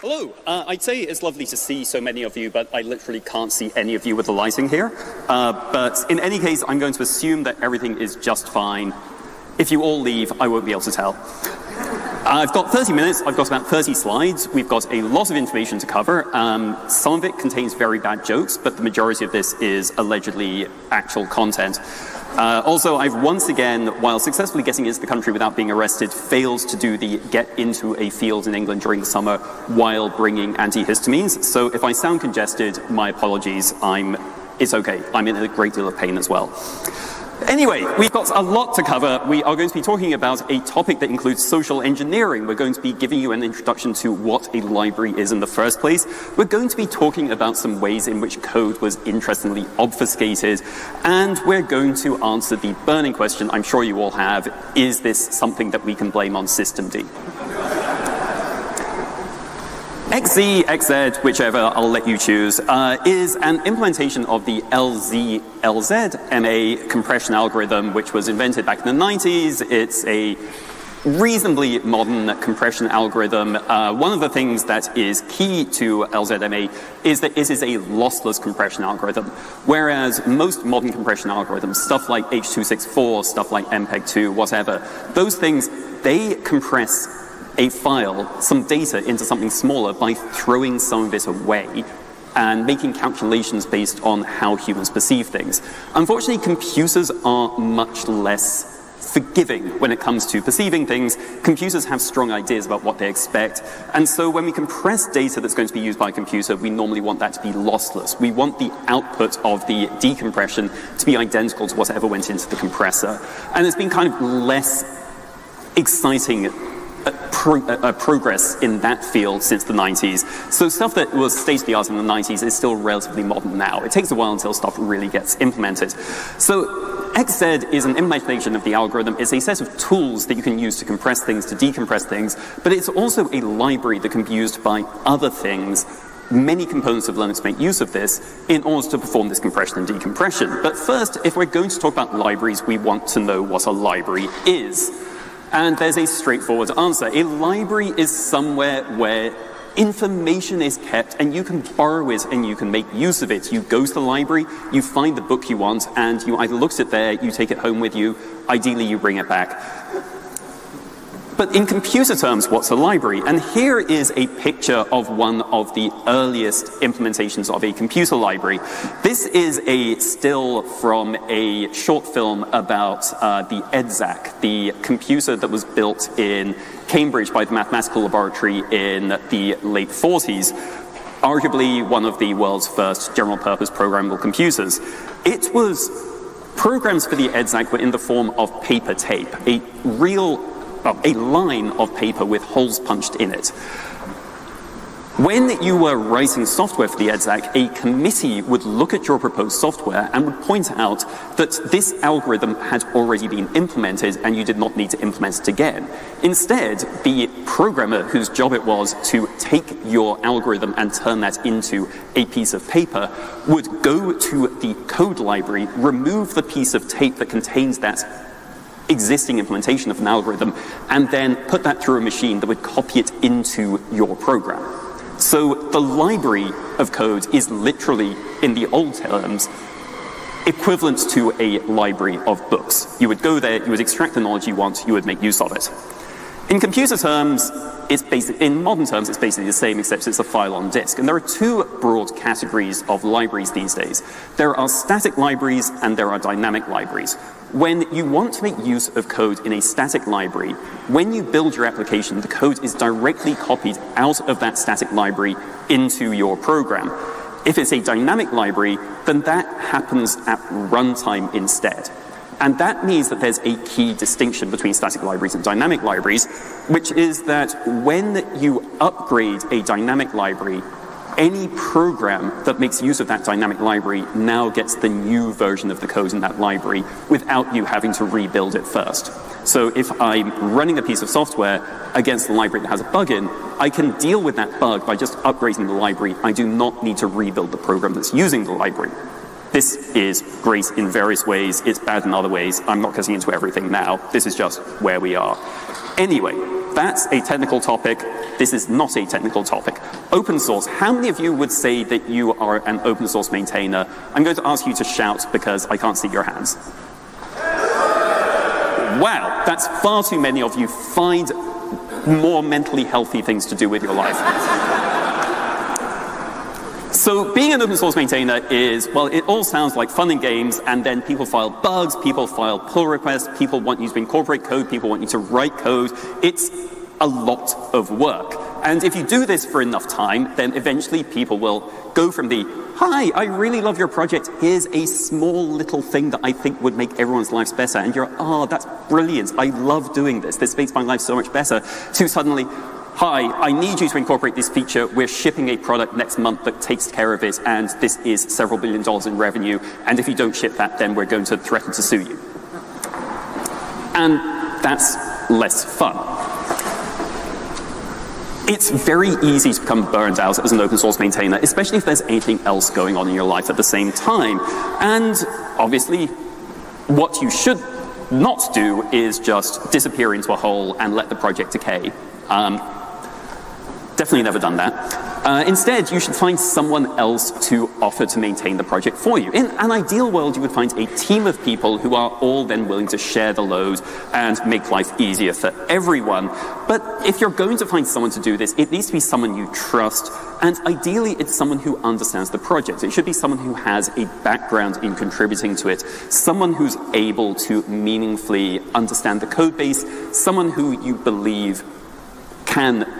Hello. Uh, I'd say it's lovely to see so many of you, but I literally can't see any of you with the lighting here. Uh, but in any case, I'm going to assume that everything is just fine. If you all leave, I won't be able to tell. I've got 30 minutes, I've got about 30 slides, we've got a lot of information to cover. Um, some of it contains very bad jokes, but the majority of this is allegedly actual content. Uh, also, I've once again, while successfully getting into the country without being arrested, failed to do the get into a field in England during the summer while bringing antihistamines. So if I sound congested, my apologies. I'm, it's okay. I'm in a great deal of pain as well. Anyway, we've got a lot to cover. We are going to be talking about a topic that includes social engineering. We're going to be giving you an introduction to what a library is in the first place. We're going to be talking about some ways in which code was interestingly obfuscated. And we're going to answer the burning question I'm sure you all have, is this something that we can blame on systemd? XZ, XZ, whichever, I'll let you choose, uh, is an implementation of the LZ, LZ MA compression algorithm, which was invented back in the 90s. It's a reasonably modern compression algorithm. Uh, one of the things that is key to LZMA is that it is a lossless compression algorithm, whereas most modern compression algorithms, stuff like H.264, stuff like MPEG-2, whatever, those things, they compress a file, some data, into something smaller by throwing some of it away and making calculations based on how humans perceive things. Unfortunately, computers are much less forgiving when it comes to perceiving things. Computers have strong ideas about what they expect. And so when we compress data that's going to be used by a computer, we normally want that to be lossless. We want the output of the decompression to be identical to whatever went into the compressor. And it's been kind of less exciting pro uh, progress in that field since the 90s. So stuff that was state of the art in the 90s is still relatively modern now. It takes a while until stuff really gets implemented. So XZ is an implementation of the algorithm. It's a set of tools that you can use to compress things, to decompress things, but it's also a library that can be used by other things Many components of Linux make use of this in order to perform this compression and decompression. But first, if we're going to talk about libraries, we want to know what a library is. And there's a straightforward answer. A library is somewhere where information is kept and you can borrow it and you can make use of it. You go to the library, you find the book you want, and you either look at it there, you take it home with you, ideally you bring it back. But in computer terms, what's a library? And here is a picture of one of the earliest implementations of a computer library. This is a still from a short film about uh, the EDSAC, the computer that was built in Cambridge by the Mathematical Laboratory in the late 40s arguably one of the world's first general purpose programmable computers. It was programs for the EDSAC were in the form of paper tape, a real a line of paper with holes punched in it. When you were writing software for the EDSAC, a committee would look at your proposed software and would point out that this algorithm had already been implemented and you did not need to implement it again. Instead, the programmer whose job it was to take your algorithm and turn that into a piece of paper would go to the code library, remove the piece of tape that contains that existing implementation of an algorithm and then put that through a machine that would copy it into your program. So the library of code is literally, in the old terms, equivalent to a library of books. You would go there, you would extract the knowledge you want, you would make use of it. In computer terms, it's basic, in modern terms, it's basically the same, except it's a file on disk. And there are two broad categories of libraries these days. There are static libraries and there are dynamic libraries. When you want to make use of code in a static library, when you build your application, the code is directly copied out of that static library into your program. If it's a dynamic library, then that happens at runtime instead. And that means that there's a key distinction between static libraries and dynamic libraries, which is that when you upgrade a dynamic library, any program that makes use of that dynamic library now gets the new version of the code in that library without you having to rebuild it first. So if I'm running a piece of software against the library that has a bug in, I can deal with that bug by just upgrading the library. I do not need to rebuild the program that's using the library. This is great in various ways, it's bad in other ways. I'm not getting into everything now. This is just where we are. Anyway, that's a technical topic. This is not a technical topic. Open source. How many of you would say that you are an open source maintainer? I'm going to ask you to shout because I can't see your hands. Wow, that's far too many of you. Find more mentally healthy things to do with your life. So being an open source maintainer is, well, it all sounds like fun and games, and then people file bugs, people file pull requests, people want you to incorporate code, people want you to write code. It's a lot of work. And if you do this for enough time, then eventually people will go from the, hi, I really love your project, here's a small little thing that I think would make everyone's lives better, and you're, oh, that's brilliant, I love doing this, this makes my life so much better, to suddenly, hi, I need you to incorporate this feature. We're shipping a product next month that takes care of it, and this is several billion dollars in revenue. And if you don't ship that, then we're going to threaten to sue you. And that's less fun. It's very easy to become burned out as an open source maintainer, especially if there's anything else going on in your life at the same time. And obviously, what you should not do is just disappear into a hole and let the project decay. Um, Definitely never done that. Uh, instead, you should find someone else to offer to maintain the project for you. In an ideal world, you would find a team of people who are all then willing to share the load and make life easier for everyone. But if you're going to find someone to do this, it needs to be someone you trust, and ideally, it's someone who understands the project. It should be someone who has a background in contributing to it, someone who's able to meaningfully understand the code base, someone who you believe can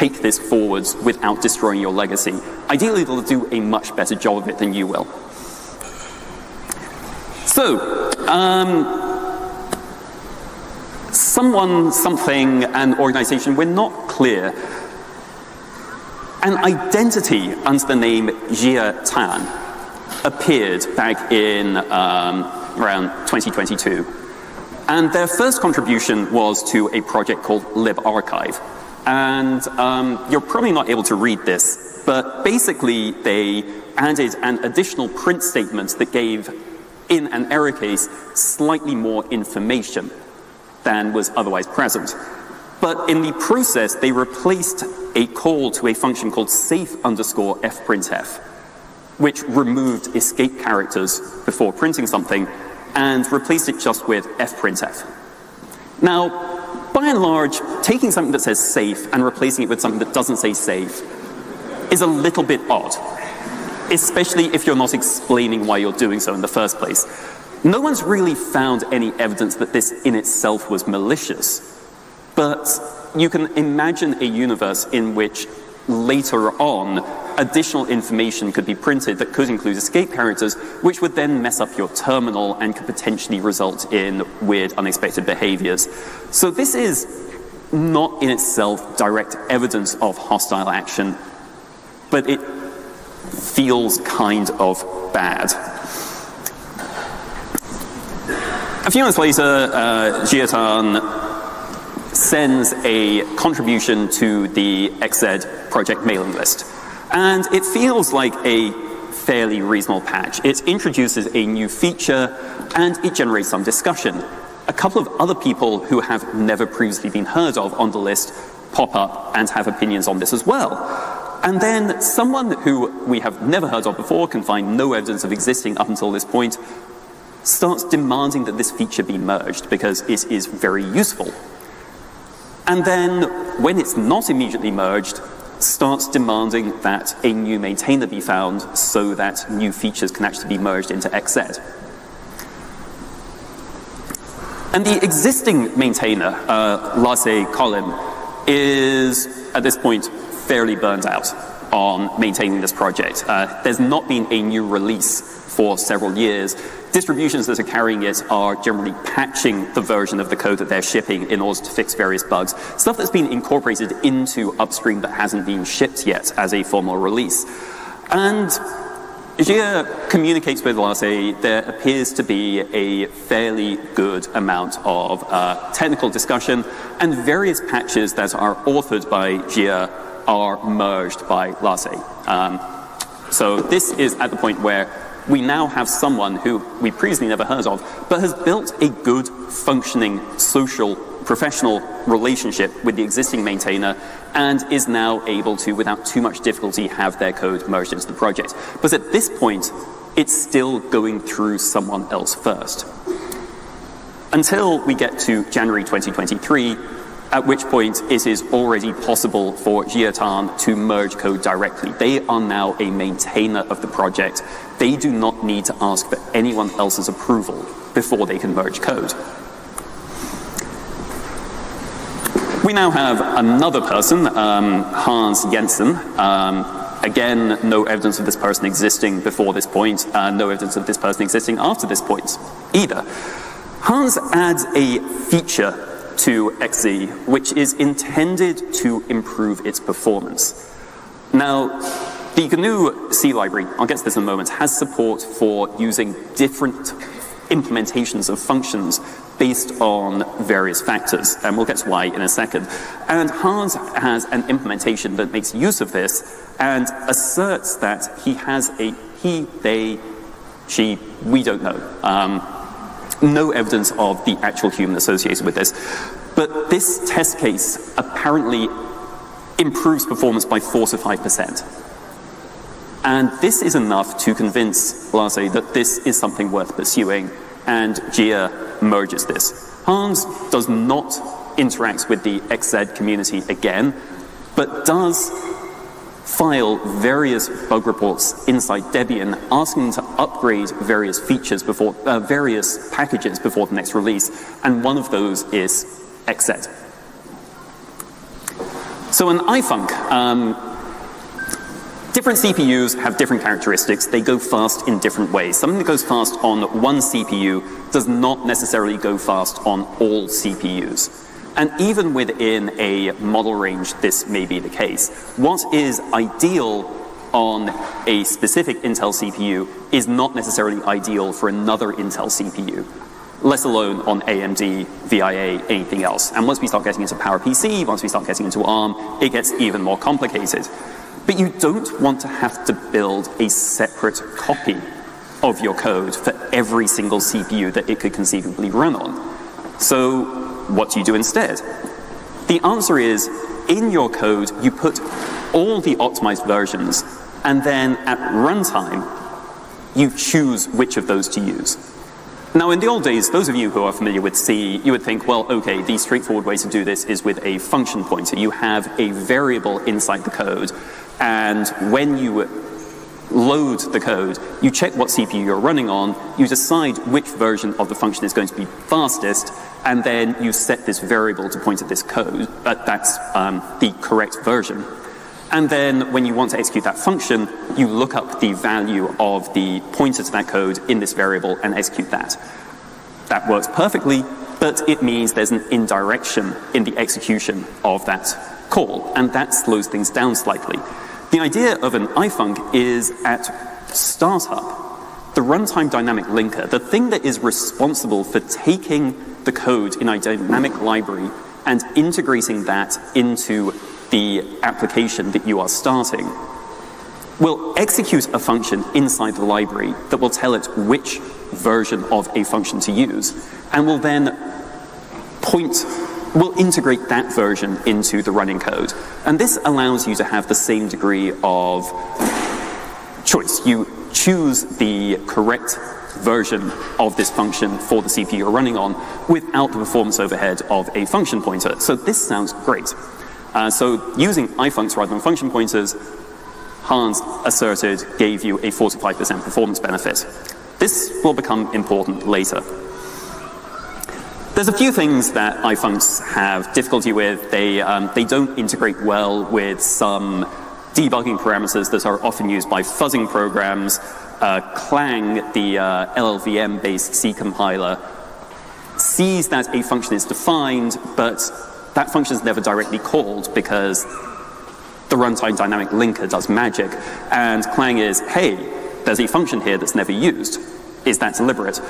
take this forwards without destroying your legacy. Ideally, they'll do a much better job of it than you will. So, um, someone, something, an organization, we're not clear. An identity under the name Jia Tan appeared back in um, around 2022. And their first contribution was to a project called libarchive. And um, you're probably not able to read this, but basically they added an additional print statement that gave, in an error case, slightly more information than was otherwise present. But in the process, they replaced a call to a function called safe underscore fprintf, which removed escape characters before printing something and replaced it just with fprintf. Now, by and large, taking something that says safe and replacing it with something that doesn't say safe is a little bit odd, especially if you're not explaining why you're doing so in the first place. No one's really found any evidence that this in itself was malicious, but you can imagine a universe in which later on additional information could be printed that could include escape characters, which would then mess up your terminal and could potentially result in weird, unexpected behaviors. So this is not in itself direct evidence of hostile action, but it feels kind of bad. A few months later, uh, sends a contribution to the XZ project mailing list. And it feels like a fairly reasonable patch. It introduces a new feature and it generates some discussion. A couple of other people who have never previously been heard of on the list pop up and have opinions on this as well. And then someone who we have never heard of before, can find no evidence of existing up until this point, starts demanding that this feature be merged because it is very useful. And then, when it's not immediately merged, starts demanding that a new maintainer be found so that new features can actually be merged into XZ. And the existing maintainer, uh, Lasse Collin, is at this point fairly burned out on maintaining this project. Uh, there's not been a new release for several years, Distributions that are carrying it are generally patching the version of the code that they're shipping in order to fix various bugs. Stuff that's been incorporated into upstream but hasn't been shipped yet as a formal release. And Jia communicates with Lasse, there appears to be a fairly good amount of uh, technical discussion, and various patches that are authored by Jia are merged by Lasse. Um, so this is at the point where we now have someone who we previously never heard of, but has built a good, functioning, social, professional relationship with the existing maintainer and is now able to, without too much difficulty, have their code merged into the project. But at this point, it's still going through someone else first. Until we get to January 2023, at which point it is already possible for Jia Tan to merge code directly. They are now a maintainer of the project. They do not need to ask for anyone else's approval before they can merge code. We now have another person, um, Hans Jansen. Um, again, no evidence of this person existing before this point, uh, no evidence of this person existing after this point either. Hans adds a feature to XZ, which is intended to improve its performance. Now, the GNU C library, I'll get to this in a moment, has support for using different implementations of functions based on various factors, and we'll get to why in a second. And Hans has an implementation that makes use of this and asserts that he has a he, they, she, we don't know. Um, no evidence of the actual human associated with this. But this test case apparently improves performance by 4 to 5%. And this is enough to convince Lasse that this is something worth pursuing, and Jia merges this. Hans does not interact with the XZ community again, but does file various bug reports inside Debian asking to upgrade various features before, uh, various packages before the next release, and one of those is XZ. So an ifunc, um, different CPUs have different characteristics. They go fast in different ways. Something that goes fast on one CPU does not necessarily go fast on all CPUs. And even within a model range, this may be the case. What is ideal on a specific Intel CPU is not necessarily ideal for another Intel CPU, let alone on AMD, VIA, anything else. And once we start getting into PowerPC, once we start getting into ARM, it gets even more complicated. But you don't want to have to build a separate copy of your code for every single CPU that it could conceivably run on. So what do you do instead? The answer is, in your code, you put all the optimized versions, and then at runtime, you choose which of those to use. Now, in the old days, those of you who are familiar with C, you would think, well, okay, the straightforward way to do this is with a function pointer. You have a variable inside the code, and when you load the code, you check what CPU you're running on, you decide which version of the function is going to be fastest, and then you set this variable to point at this code, but that's um, the correct version. And then when you want to execute that function, you look up the value of the pointer to that code in this variable and execute that. That works perfectly, but it means there's an indirection in the execution of that call, and that slows things down slightly. The idea of an ifunc is at startup, the runtime dynamic linker, the thing that is responsible for taking the code in a dynamic library and integrating that into the application that you are starting, will execute a function inside the library that will tell it which version of a function to use, and will then point, will integrate that version into the running code. And this allows you to have the same degree of choice. You choose the correct version of this function for the CPU you're running on without the performance overhead of a function pointer. So this sounds great. Uh, so using ifuncs rather than function pointers, Hans asserted gave you a 45% performance benefit. This will become important later. There's a few things that ifuncs have difficulty with. They, um, they don't integrate well with some debugging parameters that are often used by fuzzing programs uh, Clang, the uh, LLVM-based C compiler, sees that a function is defined, but that function is never directly called because the runtime dynamic linker does magic. And Clang is, hey, there's a function here that's never used. Is that deliberate?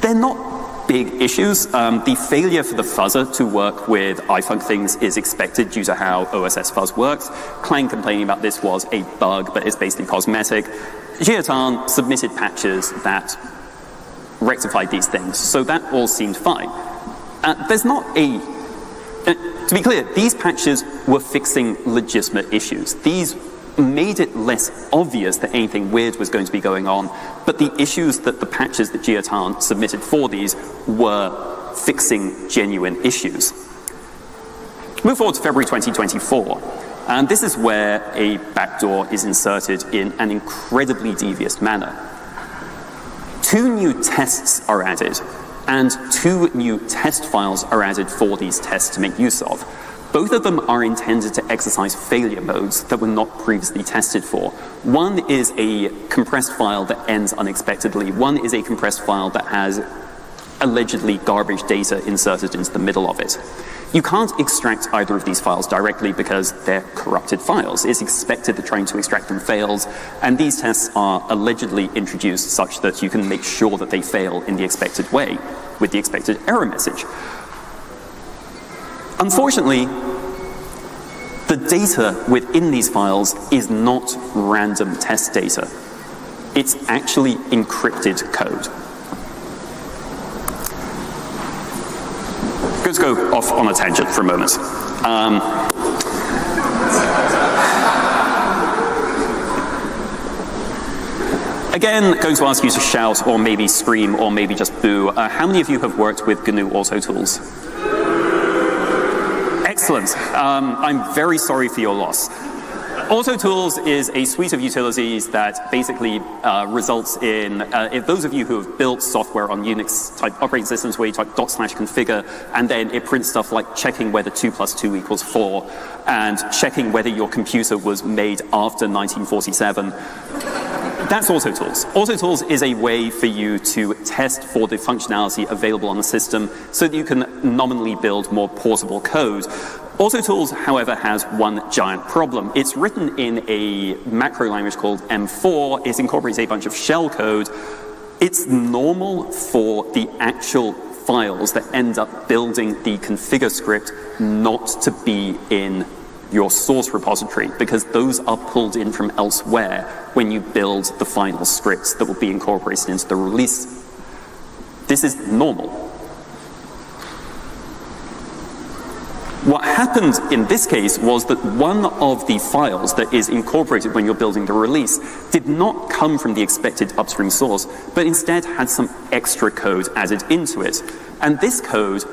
They're not big issues. Um, the failure for the fuzzer to work with ifunc things is expected due to how OSS fuzz works. Clang complaining about this was a bug, but it's basically cosmetic Jia Tan submitted patches that rectified these things, so that all seemed fine. Uh, there's not a uh, to be clear, these patches were fixing legitimate issues. These made it less obvious that anything weird was going to be going on, but the issues that the patches that Jia Tan submitted for these were fixing genuine issues. Move forward to February 2024, and this is where a backdoor is inserted in an incredibly devious manner. Two new tests are added, and two new test files are added for these tests to make use of. Both of them are intended to exercise failure modes that were not previously tested for. One is a compressed file that ends unexpectedly. One is a compressed file that has allegedly garbage data inserted into the middle of it. You can't extract either of these files directly because they're corrupted files. It's expected that trying to extract them fails, and these tests are allegedly introduced such that you can make sure that they fail in the expected way with the expected error message. Unfortunately, the data within these files is not random test data. It's actually encrypted code. Let's go off on a tangent for a moment. Um, Again, going to ask you to shout or maybe scream or maybe just boo. Uh, how many of you have worked with GNU Auto Tools? Excellent. Um, I'm very sorry for your loss. AutoTools is a suite of utilities that basically uh, results in, uh, if those of you who have built software on Unix type operating systems where you type dot slash configure and then it prints stuff like checking whether 2 plus 2 equals 4 and checking whether your computer was made after 1947, that's AutoTools. AutoTools is a way for you to test for the functionality available on the system so that you can nominally build more portable code. AutoTools, however, has one giant problem. It's written in a macro language called M4. It incorporates a bunch of shell code. It's normal for the actual files that end up building the configure script not to be in your source repository because those are pulled in from elsewhere when you build the final scripts that will be incorporated into the release. This is normal. What happened in this case was that one of the files that is incorporated when you're building the release did not come from the expected upstream source, but instead had some extra code added into it. And this code,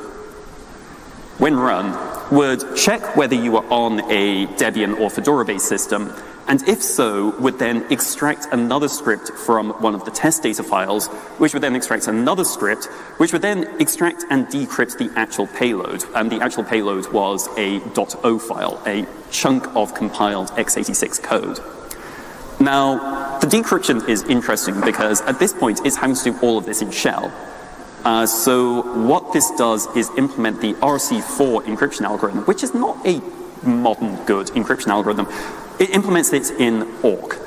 when run, would check whether you were on a Debian or Fedora-based system, and if so, would then extract another script from one of the test data files, which would then extract another script, which would then extract and decrypt the actual payload. And the actual payload was a .o file, a chunk of compiled x86 code. Now, the decryption is interesting because at this point it's having to do all of this in shell. Uh, so what this does is implement the RC4 encryption algorithm, which is not a modern good encryption algorithm. It implements it in awk.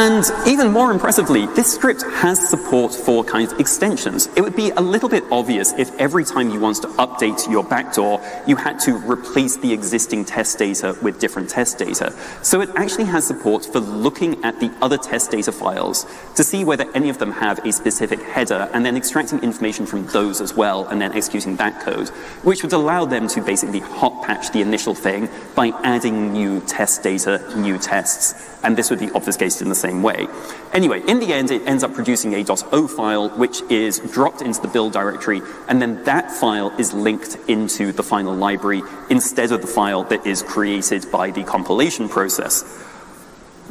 And even more impressively, this script has support for kind of extensions. It would be a little bit obvious if every time you wanted to update your backdoor, you had to replace the existing test data with different test data. So it actually has support for looking at the other test data files to see whether any of them have a specific header and then extracting information from those as well and then executing that code, which would allow them to basically hot patch the initial thing by adding new test data, new tests. And this would be obfuscated in the same way. Anyway, in the end, it ends up producing a .o file, which is dropped into the build directory, and then that file is linked into the final library instead of the file that is created by the compilation process.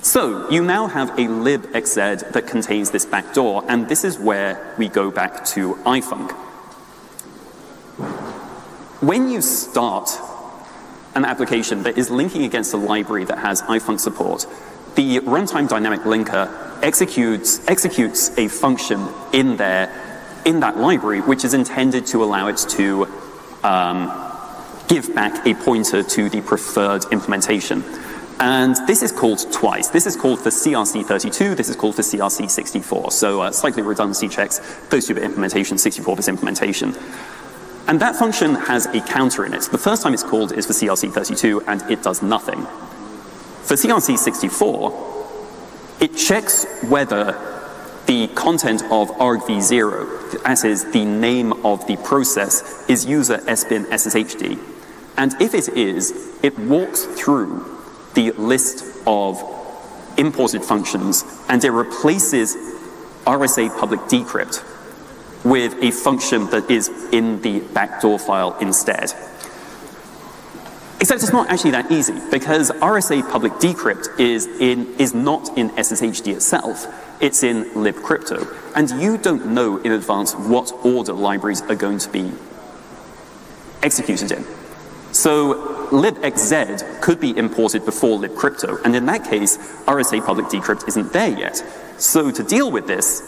So you now have a libxz that contains this backdoor, and this is where we go back to ifunc. When you start an application that is linking against a library that has ifunc support, the runtime dynamic linker executes, executes a function in there, in that library, which is intended to allow it to um, give back a pointer to the preferred implementation. And this is called twice. This is called for CRC32, this is called for CRC64. So uh, cyclic redundancy checks, 32-bit implementation, 64-bit implementation. And that function has a counter in it. The first time it's called is for CRC32 and it does nothing. For CRC64, it checks whether the content of argv0, that is the name of the process, is user sbin sshd. And if it is, it walks through the list of imported functions and it replaces RSA public decrypt with a function that is in the backdoor file instead. Except it's not actually that easy because RSA public decrypt is, in, is not in SSHD itself, it's in libcrypto. And you don't know in advance what order libraries are going to be executed in. So libxz could be imported before libcrypto, and in that case, RSA public decrypt isn't there yet. So to deal with this,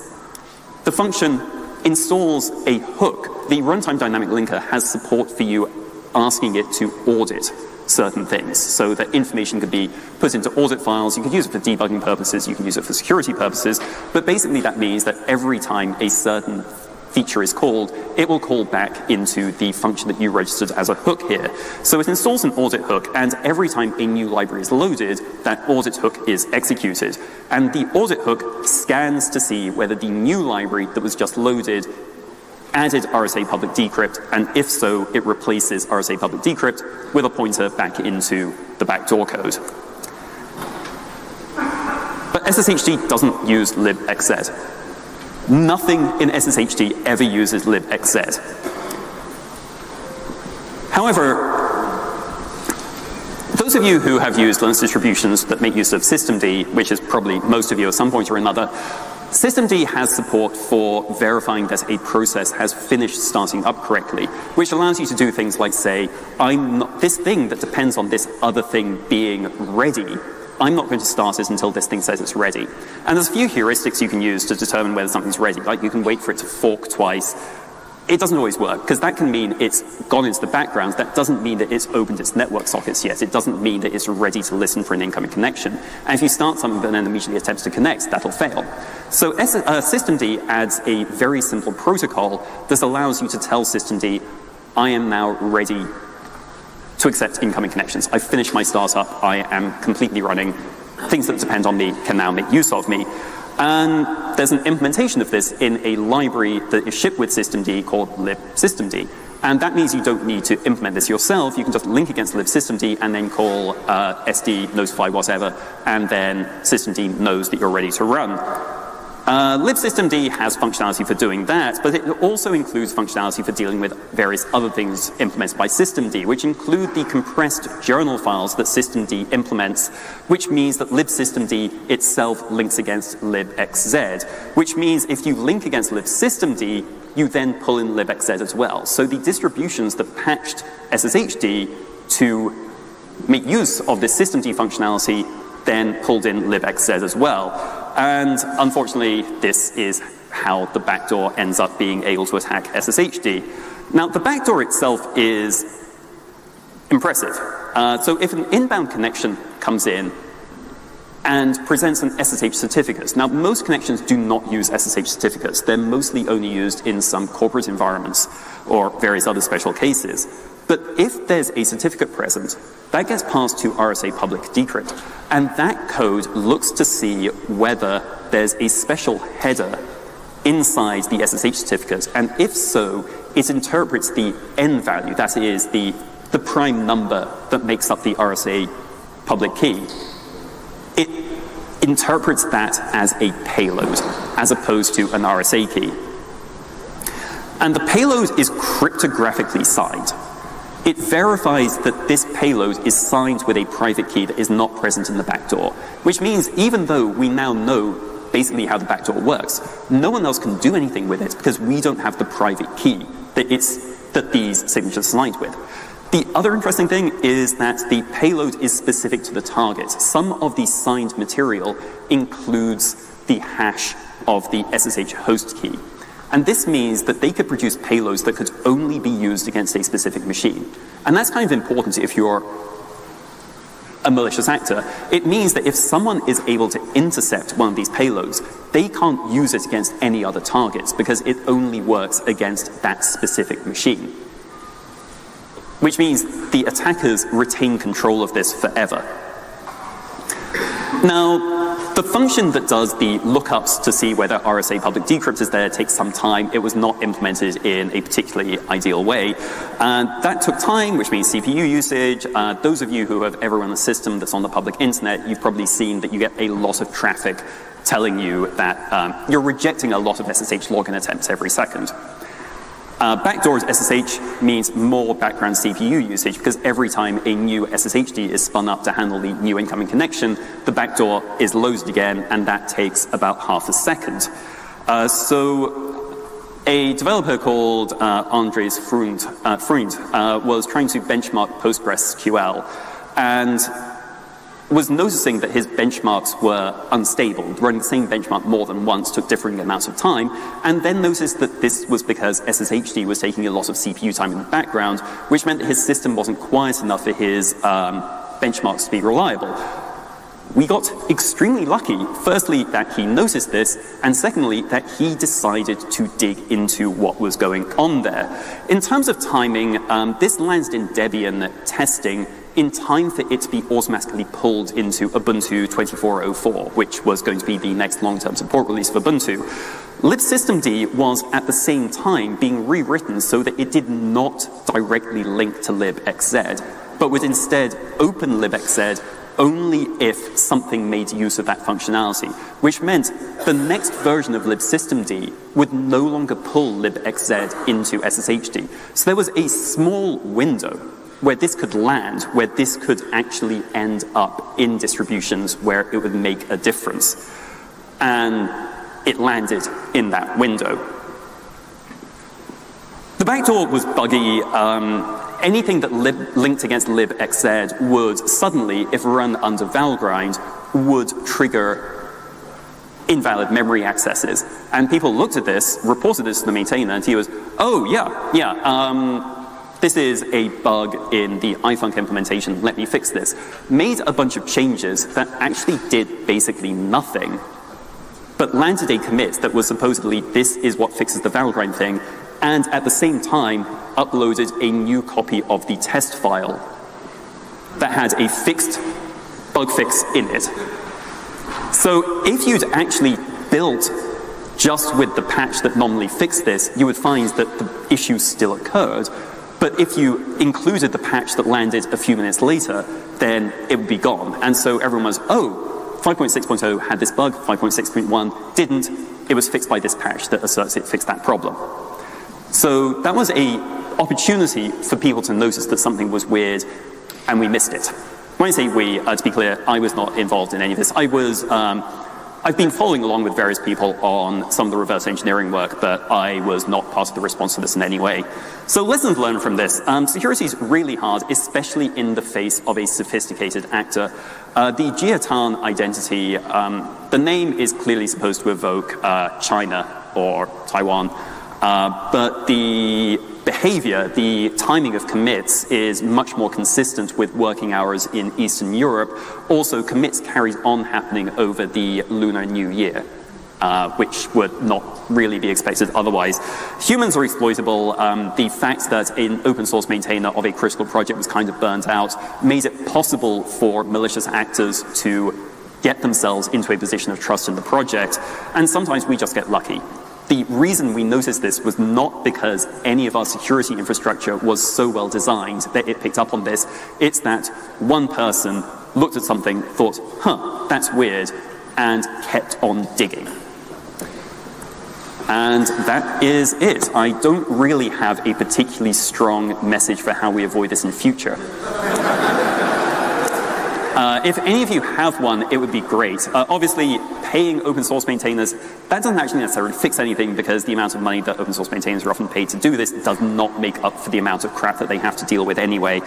the function installs a hook. The runtime dynamic linker has support for you asking it to audit certain things so that information could be put into audit files. You could use it for debugging purposes, you can use it for security purposes, but basically that means that every time a certain feature is called, it will call back into the function that you registered as a hook here. So it installs an audit hook, and every time a new library is loaded, that audit hook is executed. And the audit hook scans to see whether the new library that was just loaded added RSA public decrypt, and if so, it replaces RSA public decrypt with a pointer back into the backdoor code. But SSHD doesn't use libxz. Nothing in SSHD ever uses libxz. However, those of you who have used Linux distributions that make use of systemd, which is probably most of you at some point or another, systemd has support for verifying that a process has finished starting up correctly, which allows you to do things like say, I'm not, this thing that depends on this other thing being ready I'm not going to start it until this thing says it's ready. And there's a few heuristics you can use to determine whether something's ready. Like you can wait for it to fork twice. It doesn't always work, because that can mean it's gone into the background. That doesn't mean that it's opened its network sockets yet. It doesn't mean that it's ready to listen for an incoming connection. And if you start something that then immediately attempts to connect, that'll fail. So uh, systemd adds a very simple protocol that allows you to tell systemd, I am now ready to accept incoming connections. I've finished my startup. I am completely running. Things that depend on me can now make use of me. And there's an implementation of this in a library that is shipped with systemd called libsystemd. And that means you don't need to implement this yourself. You can just link against libsystemd and then call uh, SD, notify whatever, and then systemd knows that you're ready to run. Uh, libsystemd has functionality for doing that, but it also includes functionality for dealing with various other things implemented by systemd, which include the compressed journal files that systemd implements, which means that libsystemd itself links against libxz, which means if you link against libsystemd, you then pull in libxz as well. So the distributions that patched SSHD to make use of this systemd functionality then pulled in libxz as well. And unfortunately, this is how the backdoor ends up being able to attack SSHD. Now, the backdoor itself is impressive. Uh, so if an inbound connection comes in and presents an SSH certificate. Now, most connections do not use SSH certificates. They're mostly only used in some corporate environments or various other special cases. But if there's a certificate present, that gets passed to RSA public decrypt. And that code looks to see whether there's a special header inside the SSH certificate. And if so, it interprets the N value, that is the, the prime number that makes up the RSA public key. Interprets that as a payload, as opposed to an RSA key. And the payload is cryptographically signed. It verifies that this payload is signed with a private key that is not present in the backdoor, which means even though we now know basically how the backdoor works, no one else can do anything with it because we don't have the private key that, it's, that these signatures are signed with. The other interesting thing is that the payload is specific to the target. Some of the signed material includes the hash of the SSH host key. And this means that they could produce payloads that could only be used against a specific machine. And that's kind of important if you're a malicious actor. It means that if someone is able to intercept one of these payloads, they can't use it against any other targets because it only works against that specific machine. Which means the attackers retain control of this forever. Now, the function that does the lookups to see whether RSA public decrypt is there takes some time. It was not implemented in a particularly ideal way. And that took time, which means CPU usage. Uh, those of you who have ever run a system that's on the public internet, you've probably seen that you get a lot of traffic telling you that um, you're rejecting a lot of SSH login attempts every second. Uh, backdoors SSH means more background CPU usage because every time a new SSHD is spun up to handle the new incoming connection, the backdoor is loaded again, and that takes about half a second. Uh, so a developer called uh, Andres Freund, uh, Freund uh, was trying to benchmark PostgreSQL, and was noticing that his benchmarks were unstable. Running the same benchmark more than once took differing amounts of time, and then noticed that this was because SSHD was taking a lot of CPU time in the background, which meant that his system wasn't quiet enough for his um, benchmarks to be reliable. We got extremely lucky, firstly, that he noticed this, and secondly, that he decided to dig into what was going on there. In terms of timing, um, this landed in Debian testing in time for it to be automatically pulled into Ubuntu 24.04, which was going to be the next long-term support release of Ubuntu. libsystemd was at the same time being rewritten so that it did not directly link to libxz, but would instead open libxz only if something made use of that functionality, which meant the next version of libsystemd would no longer pull libxz into SSHD. So there was a small window where this could land, where this could actually end up in distributions where it would make a difference. And it landed in that window. The backdoor was buggy. Um, anything that linked against libxz would suddenly, if run under Valgrind, would trigger invalid memory accesses. And people looked at this, reported this to the maintainer, and he was, oh, yeah, yeah, um, this is a bug in the ifunc implementation, let me fix this. Made a bunch of changes that actually did basically nothing, but landed a commit that was supposedly this is what fixes the Valgrind thing, and at the same time uploaded a new copy of the test file that had a fixed bug fix in it. So if you'd actually built just with the patch that normally fixed this, you would find that the issue still occurred, but if you included the patch that landed a few minutes later, then it would be gone. And so everyone was, oh, 5.6.0 had this bug, 5.6.1 didn't. It was fixed by this patch that asserts it fixed that problem. So that was a opportunity for people to notice that something was weird, and we missed it. When I say we, uh, to be clear, I was not involved in any of this. I was um, I've been following along with various people on some of the reverse engineering work, but I was not part of the response to this in any way. So lessons learned from this. Um, security is really hard, especially in the face of a sophisticated actor. Uh, the Jia Tan identity, um, the name is clearly supposed to evoke uh, China or Taiwan, uh, but the behavior, the timing of commits is much more consistent with working hours in Eastern Europe. Also, commits carries on happening over the Lunar New Year. Uh, which would not really be expected otherwise. Humans are exploitable. Um, the fact that an open source maintainer of a critical project was kind of burnt out made it possible for malicious actors to get themselves into a position of trust in the project, and sometimes we just get lucky. The reason we noticed this was not because any of our security infrastructure was so well designed that it picked up on this. It's that one person looked at something, thought, huh, that's weird, and kept on digging. And that is it. I don't really have a particularly strong message for how we avoid this in future. Uh, if any of you have one, it would be great. Uh, obviously, paying open source maintainers, that doesn't actually necessarily fix anything because the amount of money that open source maintainers are often paid to do this does not make up for the amount of crap that they have to deal with anyway.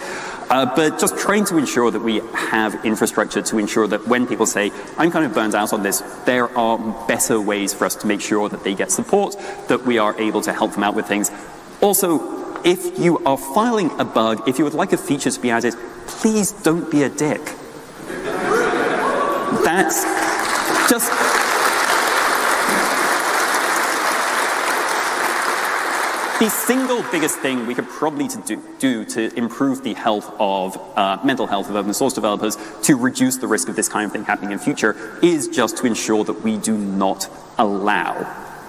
Uh, but just trying to ensure that we have infrastructure to ensure that when people say, I'm kind of burned out on this, there are better ways for us to make sure that they get support, that we are able to help them out with things. Also, if you are filing a bug, if you would like a feature to be added, please don't be a dick. That's just the single biggest thing we could probably to do, do, to improve the health of uh, mental health of open source developers to reduce the risk of this kind of thing happening in future is just to ensure that we do not allow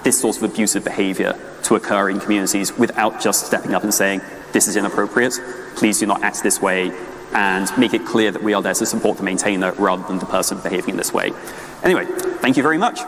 this sort of abusive behavior to occur in communities without just stepping up and saying, this is inappropriate, please do not act this way, and make it clear that we are there to support the maintainer rather than the person behaving in this way. Anyway, thank you very much.